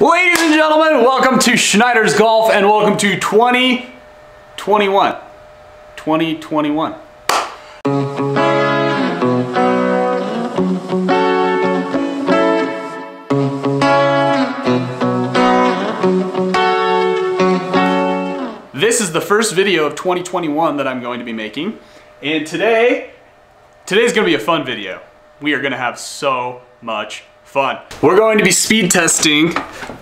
Ladies and gentlemen, welcome to Schneiter's Golf and welcome to 2021. 2021. This is the first video of 2021 that I'm going to be making. And today, today's gonna be a fun video. We are gonna have so much fun. We're going to be speed testing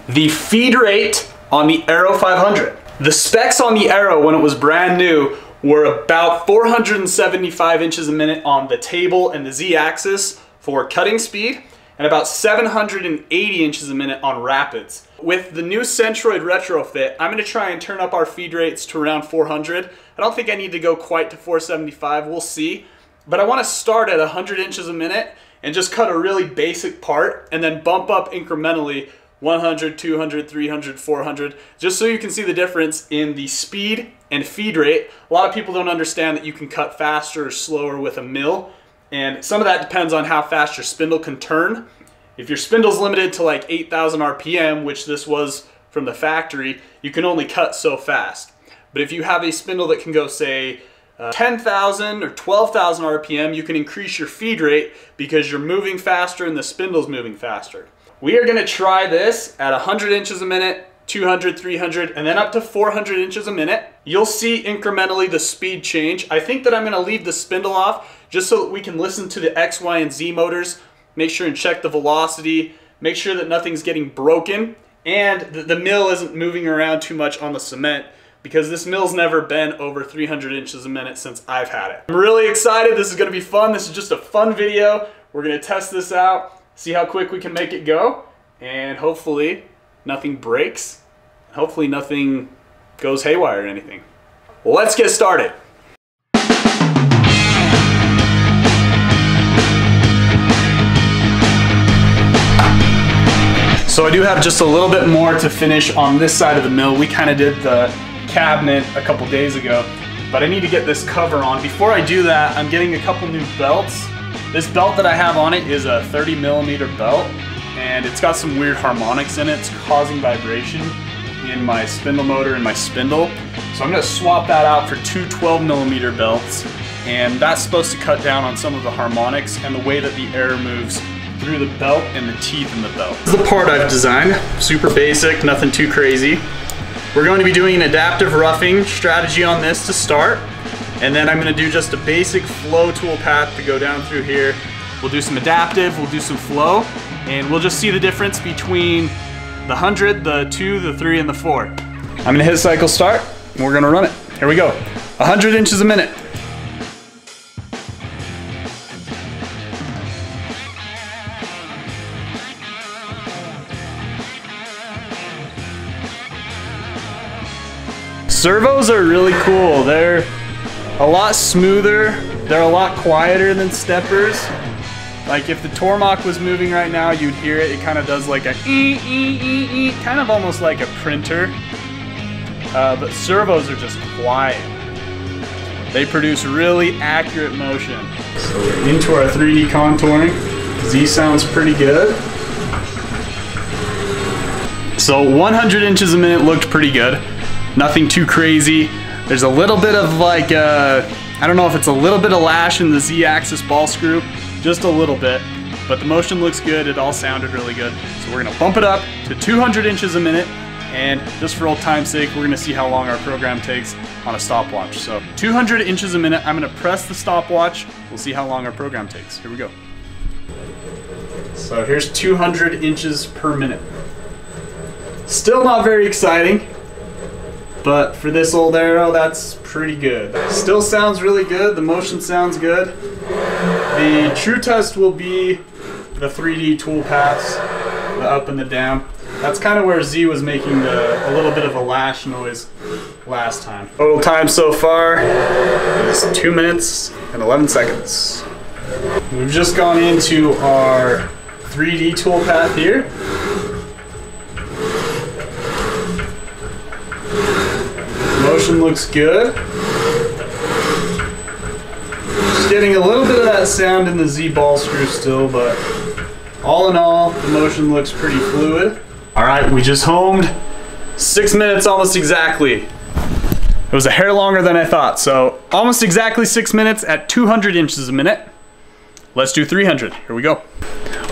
the feed rate on the Arrow 500. The specs on the Arrow when it was brand new were about 475 inches a minute on the table and the Z-axis for cutting speed and about 780 inches a minute on rapids. With the new Centroid retrofit, I'm gonna try and turn up our feed rates to around 400. I don't think I need to go quite to 475, we'll see. But I wanna start at 100 inches a minute and just cut a really basic part and then bump up incrementally 100, 200, 300, 400, just so you can see the difference in the speed and feed rate. A lot of people don't understand that you can cut faster or slower with a mill, and some of that depends on how fast your spindle can turn. If your spindle's limited to like 8,000 RPM, which this was from the factory, you can only cut so fast. But if you have a spindle that can go, say, uh, 10,000 or 12,000 RPM, you can increase your feed rate because you're moving faster and the spindle's moving faster. We are gonna try this at 100 inches a minute, 200, 300, and then up to 400 inches a minute. You'll see incrementally the speed change. I think that I'm gonna leave the spindle off just so that we can listen to the X, Y, and Z motors, make sure and check the velocity, make sure that nothing's getting broken, and the, the mill isn't moving around too much on the cement because this mill's never been over 300 inches a minute since I've had it. I'm really excited. This is gonna be fun. This is just a fun video. We're gonna test this out, see how quick we can make it go, and hopefully nothing breaks. Hopefully nothing goes haywire or anything. Let's get started. So I do have just a little bit more to finish on this side of the mill. We kind of did the cabinet a couple days ago, but I need to get this cover on. Before I do that, I'm getting a couple new belts. This belt that I have on it is a 30 millimeter belt, and it's got some weird harmonics in it. It's causing vibration in my spindle motor and my spindle. So I'm gonna swap that out for two 12 millimeter belts, and that's supposed to cut down on some of the harmonics and the way that the air moves through the belt and the teeth in the belt. This is the part I've designed. Super basic, nothing too crazy. We're going to be doing an adaptive roughing strategy on this to start. And then I'm gonna do just a basic flow tool path to go down through here. We'll do some adaptive, we'll do some flow, and we'll just see the difference between the 100, the 2, the 3, and the 4. I'm gonna hit cycle start, and we're gonna run it. Here we go. 100 inches a minute. Servos are really cool. They're a lot smoother. They're a lot quieter than steppers. Like if the Tormach was moving right now, you'd hear it. It kind of does like a ee, ee, ee, ee, kind of almost like a printer. Uh, but servos are just quiet. They produce really accurate motion. So we're into our 3D contouring. Z sounds pretty good. So 100 inches a minute looked pretty good. Nothing too crazy. There's a little bit of like, uh, I don't know if it's a little bit of lash in the Z-axis ball screw, just a little bit, but the motion looks good. It all sounded really good. So we're gonna bump it up to 200 inches a minute, and just for old time's sake, we're gonna see how long our program takes on a stopwatch. So 200 inches a minute, I'm gonna press the stopwatch. We'll see how long our program takes. Here we go. So here's 200 inches per minute. Still not very exciting, but for this old arrow, that's pretty good. Still sounds really good. The motion sounds good. The true test will be the 3D tool paths, the up and the down. That's kind of where Z was making the, a little bit of a lash noise last time. Total time so far is 2 minutes and 11 seconds. We've just gone into our 3D tool path here. Looks good. Just getting a little bit of that sound in the Z ball screw still, but all in all, the motion looks pretty fluid. All right, we just homed six minutes almost exactly. It was a hair longer than I thought, so almost exactly six minutes at 200 inches a minute. Let's do 300, here we go.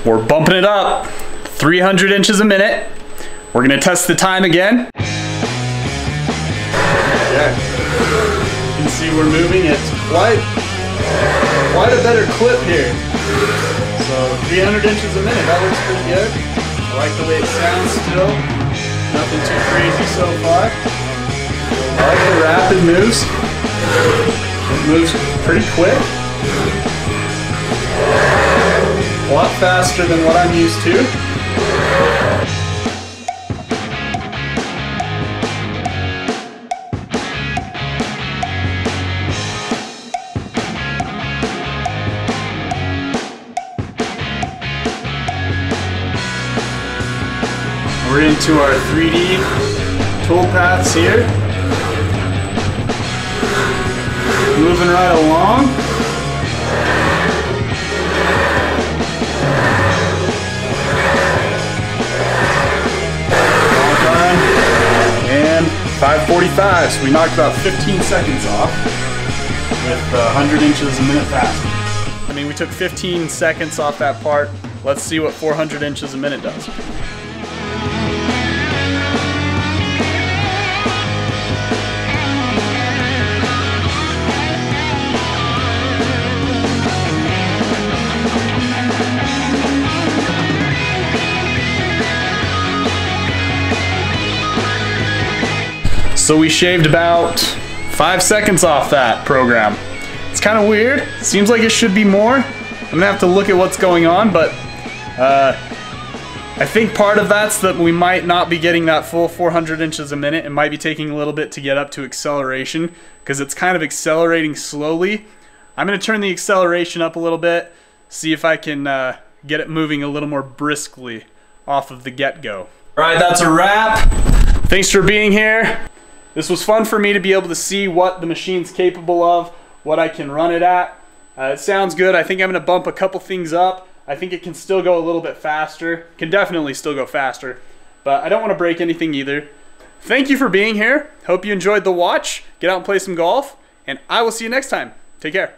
We're bumping it up, 300 inches a minute. We're gonna test the time again. Okay. You can see we're moving at quite, quite a better clip here. So 300 inches a minute, that looks pretty good. I like the way it sounds still. Nothing too crazy so far. I like the rapid moves. It moves pretty quick. A lot faster than what I'm used to. We're into our 3D toolpaths here. Moving right along. And 545, so we knocked about 15 seconds off with uh, 100 inches a minute faster. I mean, we took 15 seconds off that part. Let's see what 400 inches a minute does. So we shaved about five seconds off that program. It's kind of weird. Seems like it should be more. I'm gonna have to look at what's going on, but uh, I think part of that's that we might not be getting that full 400 inches a minute. It might be taking a little bit to get up to acceleration because it's kind of accelerating slowly. I'm gonna turn the acceleration up a little bit, see if I can uh, get it moving a little more briskly off of the get-go. All right, that's a wrap. Thanks for being here. This was fun for me to be able to see what the machine's capable of, what I can run it at. Uh, it sounds good. I think I'm going to bump a couple things up. I think it can still go a little bit faster. Can definitely still go faster, but I don't want to break anything either. Thank you for being here. Hope you enjoyed the watch. Get out and play some golf, and I will see you next time. Take care.